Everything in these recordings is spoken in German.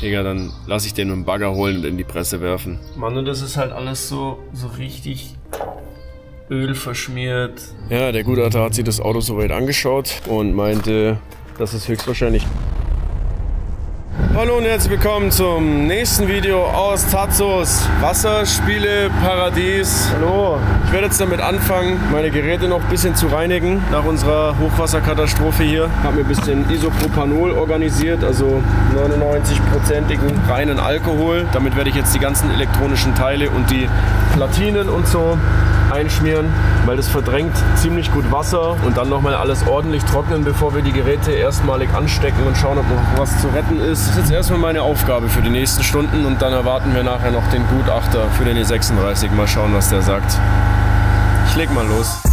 Digga, dann lass ich den mit dem Bagger holen und in die Presse werfen. Mann, und das ist halt alles so, so richtig Öl verschmiert. Ja, der Gutachter hat sich das Auto soweit angeschaut und meinte, dass es höchstwahrscheinlich Hallo und herzlich willkommen zum nächsten Video aus Tazos Wasserspiele Paradies. Hallo. Ich werde jetzt damit anfangen, meine Geräte noch ein bisschen zu reinigen nach unserer Hochwasserkatastrophe hier. Habe mir ein bisschen Isopropanol organisiert, also 99-prozentigen reinen Alkohol. Damit werde ich jetzt die ganzen elektronischen Teile und die Platinen und so einschmieren, weil das verdrängt ziemlich gut Wasser und dann nochmal alles ordentlich trocknen, bevor wir die Geräte erstmalig anstecken und schauen, ob noch was zu retten ist. Das ist jetzt erstmal meine Aufgabe für die nächsten Stunden und dann erwarten wir nachher noch den Gutachter für den E36. Mal schauen, was der sagt. Ich leg mal los.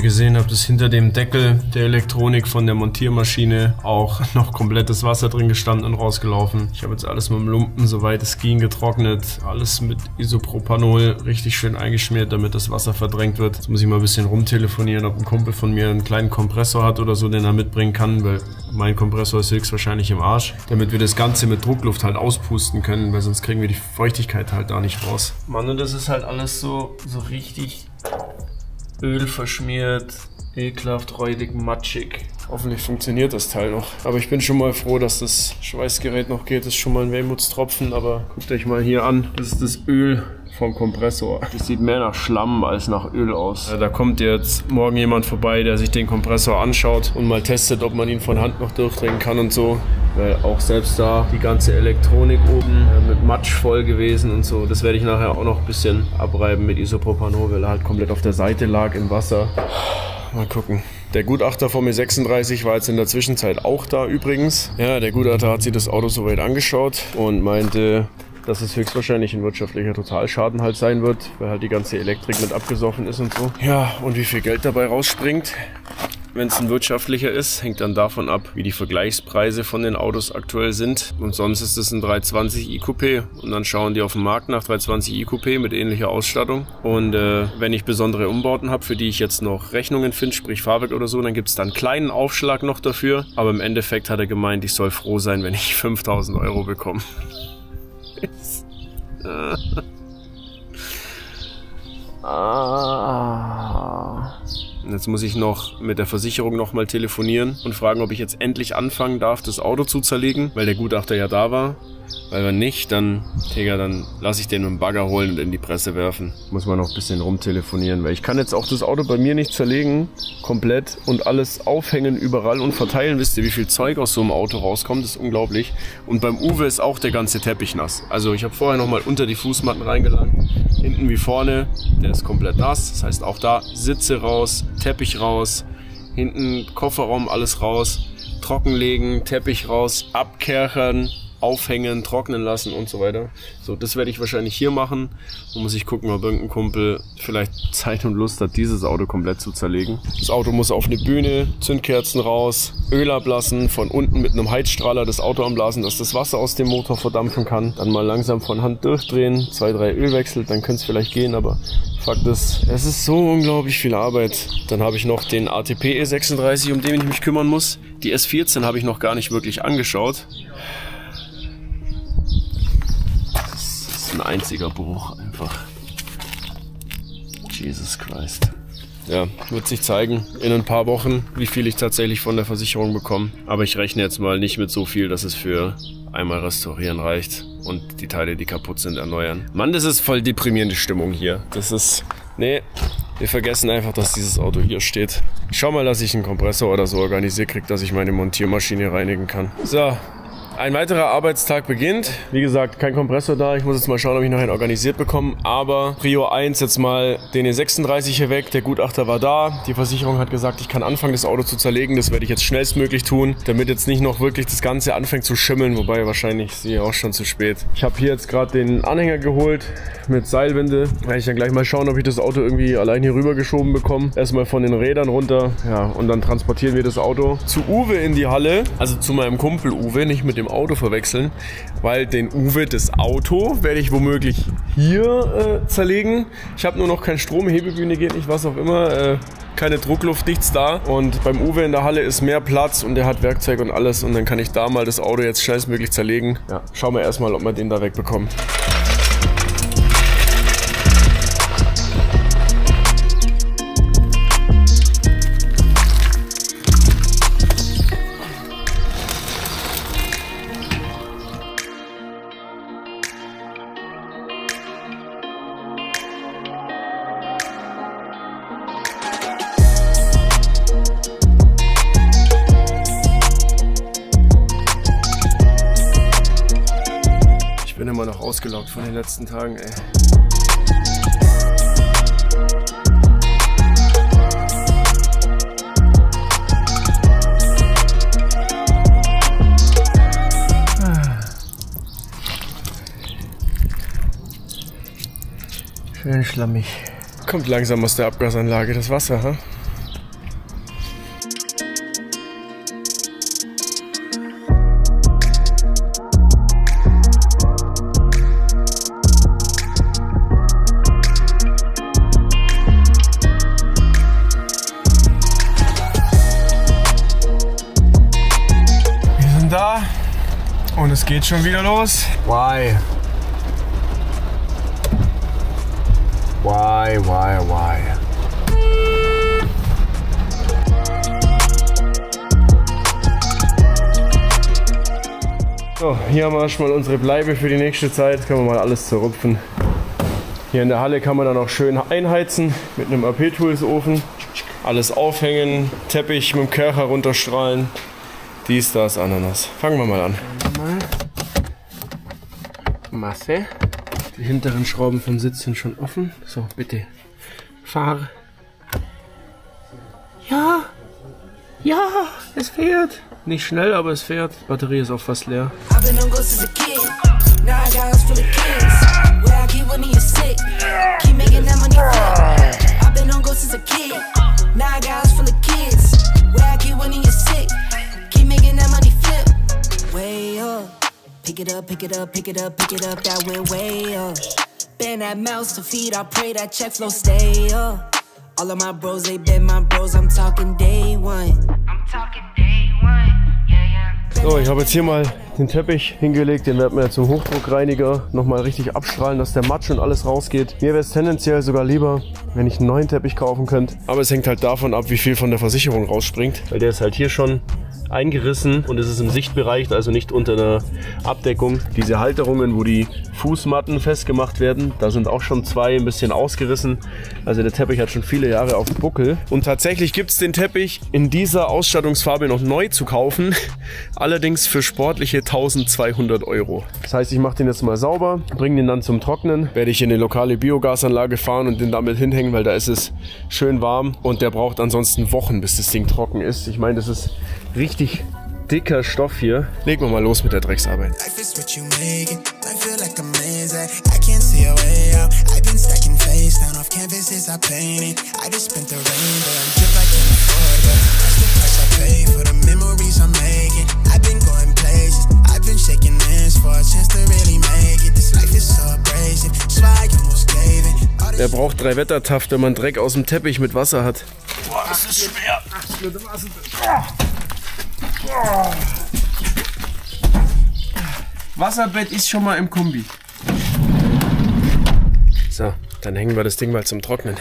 Ihr gesehen habt, ist hinter dem Deckel der Elektronik von der Montiermaschine auch noch komplettes Wasser drin gestanden und rausgelaufen. Ich habe jetzt alles mit dem Lumpen, soweit es ging, getrocknet. Alles mit Isopropanol richtig schön eingeschmiert, damit das Wasser verdrängt wird. Jetzt muss ich mal ein bisschen rumtelefonieren, ob ein Kumpel von mir einen kleinen Kompressor hat oder so, den er mitbringen kann, weil mein Kompressor ist höchstwahrscheinlich im Arsch. Damit wir das Ganze mit Druckluft halt auspusten können, weil sonst kriegen wir die Feuchtigkeit halt da nicht raus. Mann, und das ist halt alles so, so richtig Öl verschmiert, ekelhaft, räudig, matschig. Hoffentlich funktioniert das Teil noch. Aber ich bin schon mal froh, dass das Schweißgerät noch geht. Das ist schon mal ein Wermutstropfen, aber guckt euch mal hier an. Das ist das Öl vom Kompressor. Das sieht mehr nach Schlamm als nach Öl aus. Da kommt jetzt morgen jemand vorbei, der sich den Kompressor anschaut und mal testet, ob man ihn von Hand noch durchdrehen kann und so. Weil auch selbst da die ganze Elektronik oben äh, mit Matsch voll gewesen und so. Das werde ich nachher auch noch ein bisschen abreiben mit Isopropanol, weil er halt komplett auf der Seite lag im Wasser. Mal gucken. Der Gutachter von mir 36 war jetzt in der Zwischenzeit auch da übrigens. Ja, der Gutachter hat sich das Auto soweit angeschaut und meinte, dass es höchstwahrscheinlich ein wirtschaftlicher Totalschaden halt sein wird, weil halt die ganze Elektrik mit abgesoffen ist und so. Ja, und wie viel Geld dabei rausspringt, wenn es ein wirtschaftlicher ist, hängt dann davon ab, wie die Vergleichspreise von den Autos aktuell sind. Und sonst ist es ein 320 iQoupé und dann schauen die auf dem Markt nach 320 iQoupé mit ähnlicher Ausstattung. Und äh, wenn ich besondere Umbauten habe, für die ich jetzt noch Rechnungen finde, sprich Fahrwerk oder so, dann gibt es dann einen kleinen Aufschlag noch dafür. Aber im Endeffekt hat er gemeint, ich soll froh sein, wenn ich 5000 Euro bekomme. ah. Jetzt muss ich noch mit der Versicherung nochmal telefonieren und fragen, ob ich jetzt endlich anfangen darf, das Auto zu zerlegen, weil der Gutachter ja da war. Weil wenn nicht, dann, Digga, dann lasse ich den mit dem Bagger holen und in die Presse werfen. Muss man noch ein bisschen rumtelefonieren, weil ich kann jetzt auch das Auto bei mir nicht zerlegen, komplett, und alles aufhängen überall und verteilen. Wisst ihr, wie viel Zeug aus so einem Auto rauskommt? Das ist unglaublich. Und beim Uwe ist auch der ganze Teppich nass. Also ich habe vorher nochmal unter die Fußmatten reingelangt. Hinten wie vorne, der ist komplett nass. Das heißt auch da Sitze raus, Teppich raus, hinten Kofferraum alles raus, trockenlegen, Teppich raus, abkerchern, aufhängen, trocknen lassen und so weiter. So, das werde ich wahrscheinlich hier machen. Und muss ich gucken, ob irgendein Kumpel vielleicht Zeit und Lust hat, dieses Auto komplett zu zerlegen. Das Auto muss auf eine Bühne, Zündkerzen raus, Öl ablassen, von unten mit einem Heizstrahler das Auto anblasen, dass das Wasser aus dem Motor verdampfen kann. Dann mal langsam von Hand durchdrehen, zwei, drei Ölwechsel, dann könnte es vielleicht gehen, aber Fakt ist, es ist so unglaublich viel Arbeit. Dann habe ich noch den ATP E36, um den ich mich kümmern muss. Die S14 habe ich noch gar nicht wirklich angeschaut. Ein einziger Bruch einfach. Jesus Christ. Ja, wird sich zeigen in ein paar Wochen, wie viel ich tatsächlich von der Versicherung bekomme. Aber ich rechne jetzt mal nicht mit so viel, dass es für einmal restaurieren reicht und die Teile, die kaputt sind, erneuern. Mann, das ist voll deprimierende Stimmung hier. Das ist. Nee, wir vergessen einfach, dass dieses Auto hier steht. Ich schau mal, dass ich einen Kompressor oder so organisiert kriege, dass ich meine Montiermaschine reinigen kann. So, ein weiterer Arbeitstag beginnt. Wie gesagt, kein Kompressor da. Ich muss jetzt mal schauen, ob ich noch einen organisiert bekomme. Aber Prio 1 jetzt mal den E36 hier weg. Der Gutachter war da. Die Versicherung hat gesagt, ich kann anfangen, das Auto zu zerlegen. Das werde ich jetzt schnellstmöglich tun, damit jetzt nicht noch wirklich das Ganze anfängt zu schimmeln. Wobei wahrscheinlich ist auch schon zu spät. Ich habe hier jetzt gerade den Anhänger geholt mit Seilwinde. Werde ich dann gleich mal schauen, ob ich das Auto irgendwie allein hier rüber geschoben bekomme. Erstmal von den Rädern runter. Ja, und dann transportieren wir das Auto zu Uwe in die Halle. Also zu meinem Kumpel Uwe, nicht mit dem Auto verwechseln, weil den Uwe, das Auto, werde ich womöglich hier äh, zerlegen. Ich habe nur noch keinen Strom, Hebebühne geht nicht, was auch immer. Äh, keine Druckluft, nichts da. Und beim Uwe in der Halle ist mehr Platz und der hat Werkzeug und alles. Und dann kann ich da mal das Auto jetzt schnellstmöglich zerlegen. Ja, schauen wir erstmal, ob wir den da wegbekommen. Von den letzten Tagen, ey. Schön schlammig. Kommt langsam aus der Abgasanlage das Wasser, ha? Geht schon wieder los. Why? Why, why, why? So, hier haben wir schon mal unsere Bleibe für die nächste Zeit. Können wir mal alles zerrupfen. Hier in der Halle kann man dann auch schön einheizen mit einem AP-Tools-Ofen. Alles aufhängen, Teppich mit dem Kercher runterstrahlen. Dies, das, Ananas. Fangen wir mal an. Masse. Die hinteren Schrauben vom Sitz sind schon offen. So, bitte. Fahr. Ja. Ja, es fährt. Nicht schnell, aber es fährt. Die Batterie ist auch fast leer. Now I got full of Pick it up, pick it up, pick it up, pick it up, that went way up. Bend that mouse to feed, I pray that check flow stay up. All of my bros, they been my bros, I'm talking day one. I'm talking day one, yeah, yeah. So, ich habe jetzt hier mal den Teppich hingelegt, den werden wir zum Hochdruckreiniger nochmal richtig abstrahlen, dass der Matsch und alles rausgeht. Mir wäre es tendenziell sogar lieber, wenn ich einen neuen Teppich kaufen könnte. Aber es hängt halt davon ab, wie viel von der Versicherung rausspringt, weil der ist halt hier schon eingerissen und es ist im Sichtbereich, also nicht unter einer Abdeckung. Diese Halterungen, wo die Fußmatten festgemacht werden, da sind auch schon zwei ein bisschen ausgerissen. Also der Teppich hat schon viele Jahre auf dem Buckel. Und tatsächlich gibt es den Teppich in dieser Ausstattungsfarbe noch neu zu kaufen, allerdings für sportliche 1200 Euro. Das heißt, ich mache den jetzt mal sauber, bringe den dann zum Trocknen, werde ich in eine lokale Biogasanlage fahren und den damit hinhängen, weil da ist es schön warm und der braucht ansonsten Wochen, bis das Ding trocken ist. Ich meine, das ist richtig dicker Stoff hier. Legen wir mal los mit der Drecksarbeit. This braucht drei Wettertaft, wenn man Dreck aus dem Teppich mit Wasser hat. Boah, das ist schwer. Wasserbett ist schon mal im Kombi. So, dann hängen wir das Ding mal zum Trocknen.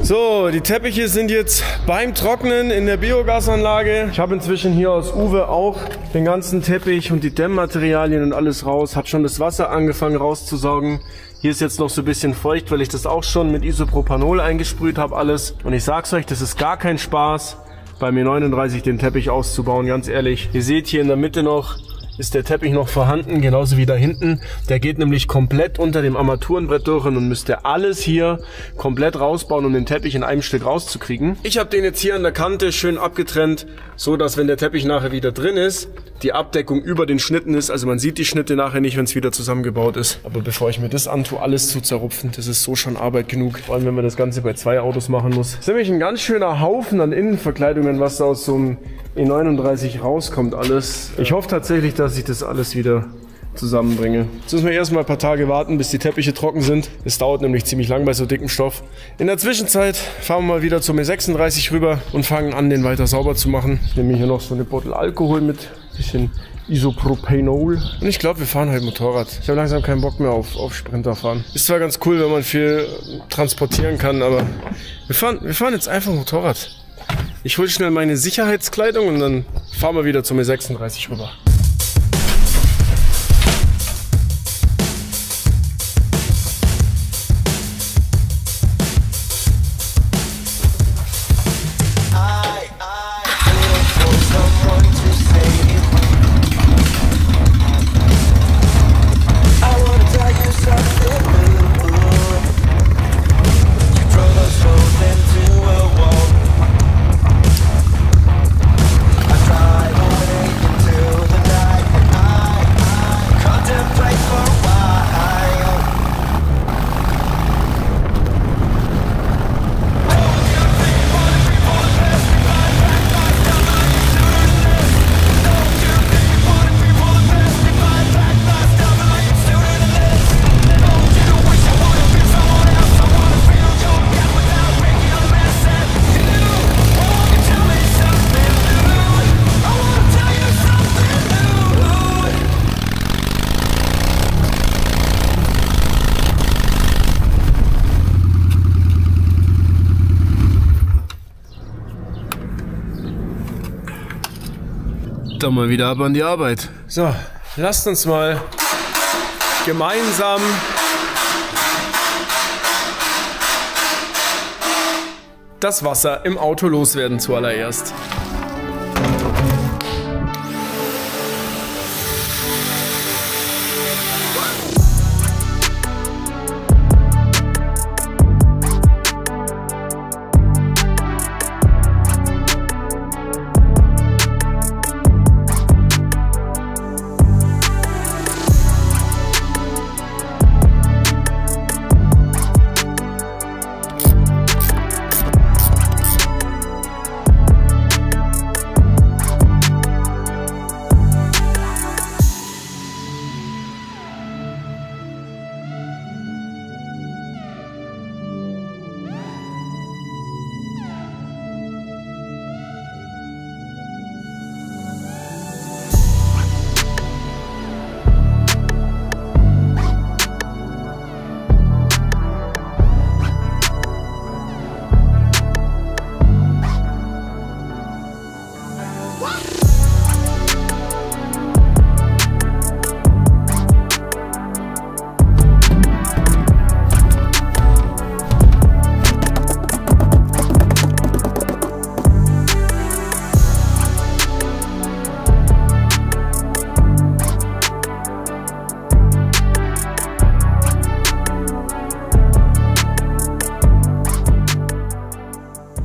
So, die Teppiche sind jetzt beim Trocknen in der Biogasanlage. Ich habe inzwischen hier aus Uwe auch den ganzen Teppich und die Dämmmaterialien und alles raus. Hat schon das Wasser angefangen rauszusaugen. Hier ist jetzt noch so ein bisschen feucht, weil ich das auch schon mit Isopropanol eingesprüht habe alles. Und ich sag's euch, das ist gar kein Spaß, bei mir 39 den Teppich auszubauen, ganz ehrlich. Ihr seht hier in der Mitte noch ist der Teppich noch vorhanden, genauso wie da hinten. Der geht nämlich komplett unter dem Armaturenbrett durch und müsste alles hier komplett rausbauen, um den Teppich in einem Stück rauszukriegen. Ich habe den jetzt hier an der Kante schön abgetrennt, so dass wenn der Teppich nachher wieder drin ist, die Abdeckung über den Schnitten ist. Also man sieht die Schnitte nachher nicht, wenn es wieder zusammengebaut ist. Aber bevor ich mir das antue, alles zu zerrupfen, das ist so schon Arbeit genug. Vor allem, wenn man das Ganze bei zwei Autos machen muss. Das ist nämlich ein ganz schöner Haufen an Innenverkleidungen, was da aus so einem E39 rauskommt alles. Ich hoffe tatsächlich, dass ich das alles wieder zusammenbringe. Jetzt müssen wir erstmal ein paar Tage warten, bis die Teppiche trocken sind. Es dauert nämlich ziemlich lang bei so dickem Stoff. In der Zwischenzeit fahren wir mal wieder zum E36 rüber und fangen an, den weiter sauber zu machen. Ich nehme hier noch so eine Bottle Alkohol mit, bisschen Isopropanol. Und ich glaube, wir fahren heute Motorrad. Ich habe langsam keinen Bock mehr auf, auf Sprinter fahren. Ist zwar ganz cool, wenn man viel transportieren kann, aber wir fahren, wir fahren jetzt einfach Motorrad. Ich hole schnell meine Sicherheitskleidung und dann fahren wir wieder zum E36 rüber. Dann mal wieder ab an die Arbeit. So, lasst uns mal gemeinsam das Wasser im Auto loswerden zuallererst.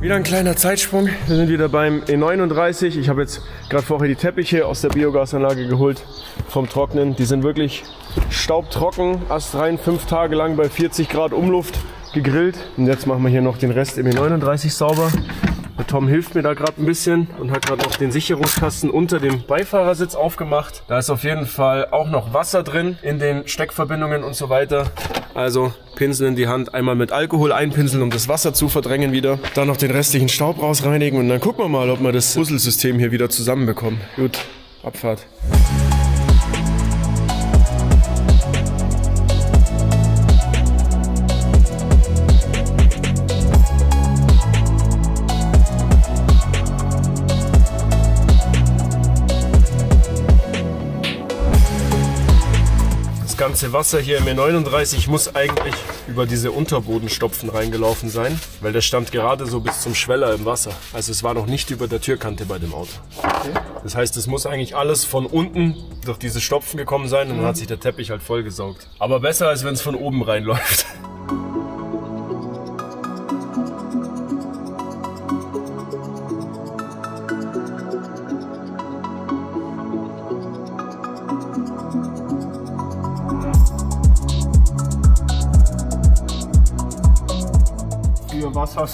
Wieder ein kleiner Zeitsprung. Wir sind wieder beim E39. Ich habe jetzt gerade vorher die Teppiche aus der Biogasanlage geholt vom Trocknen. Die sind wirklich staubtrocken, astrein, fünf Tage lang bei 40 Grad Umluft gegrillt. Und jetzt machen wir hier noch den Rest im E39 sauber. Der Tom hilft mir da gerade ein bisschen und hat gerade noch den Sicherungskasten unter dem Beifahrersitz aufgemacht. Da ist auf jeden Fall auch noch Wasser drin in den Steckverbindungen und so weiter. Also Pinsel in die Hand, einmal mit Alkohol einpinseln, um das Wasser zu verdrängen wieder. Dann noch den restlichen Staub rausreinigen und dann gucken wir mal, ob wir das Puzzlesystem hier wieder zusammenbekommen. Gut, Abfahrt. Ganze Wasser hier im E39 muss eigentlich über diese Unterbodenstopfen reingelaufen sein, weil der stand gerade so bis zum Schweller im Wasser. Also es war noch nicht über der Türkante bei dem Auto. Das heißt, es muss eigentlich alles von unten durch diese Stopfen gekommen sein und dann hat sich der Teppich halt vollgesaugt. Aber besser, als wenn es von oben reinläuft.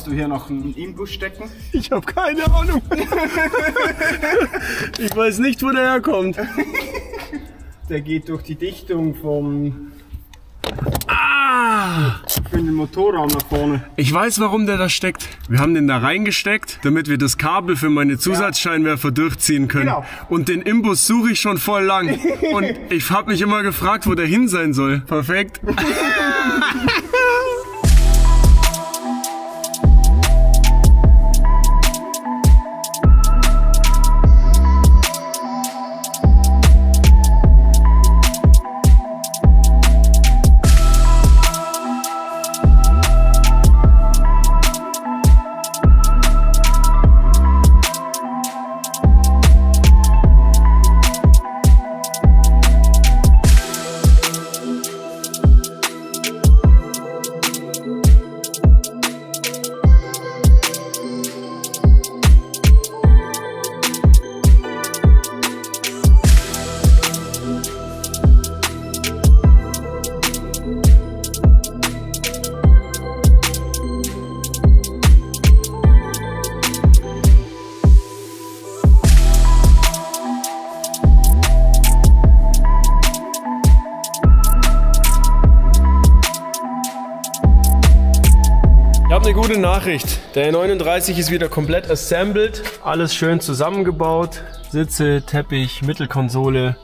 hast du hier noch einen Imbus stecken? Ich habe keine Ahnung. ich weiß nicht, wo der herkommt. Der geht durch die Dichtung vom Ah! für den Motorraum nach vorne. Ich weiß, warum der da steckt. Wir haben den da reingesteckt, damit wir das Kabel für meine Zusatzscheinwerfer durchziehen können. Genau. Und den Imbus suche ich schon voll lang. Und ich habe mich immer gefragt, wo der hin sein soll. Perfekt. gute Nachricht. Der 39 ist wieder komplett assembled. Alles schön zusammengebaut. Sitze, Teppich, Mittelkonsole.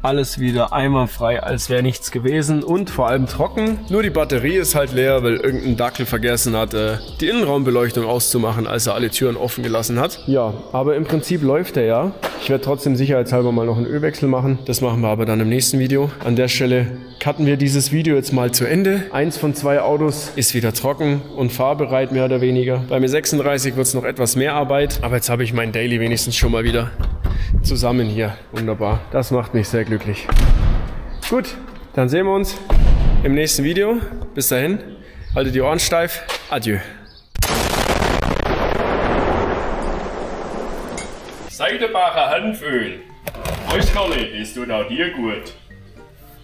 Alles wieder einwandfrei, als wäre nichts gewesen und vor allem trocken. Nur die Batterie ist halt leer, weil irgendein Dackel vergessen hat, äh, die Innenraumbeleuchtung auszumachen, als er alle Türen offen gelassen hat. Ja, aber im Prinzip läuft er ja. Ich werde trotzdem sicherheitshalber mal noch einen Ölwechsel machen. Das machen wir aber dann im nächsten Video. An der Stelle cutten wir dieses Video jetzt mal zu Ende. Eins von zwei Autos ist wieder trocken und fahrbereit mehr oder weniger. Bei mir 36 wird es noch etwas mehr Arbeit, aber jetzt habe ich mein Daily wenigstens schon mal wieder zusammen hier. Wunderbar. Das macht mich sehr glücklich. Gut, dann sehen wir uns im nächsten Video. Bis dahin, haltet die Ohren steif. Adieu. Seidenbacher Hanföl. Äußerlich, es tut auch dir gut.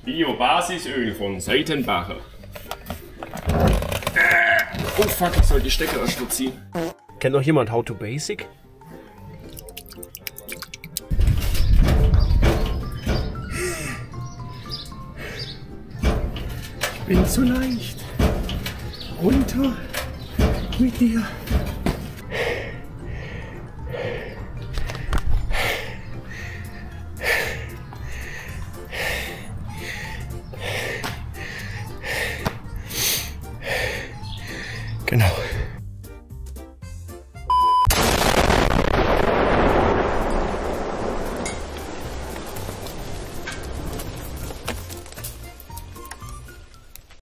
Bio-Basisöl von Seitenbacher. Oh fuck, ich soll die Stecker erst ziehen. Kennt noch jemand How to Basic? Bin zu leicht. Runter mit dir.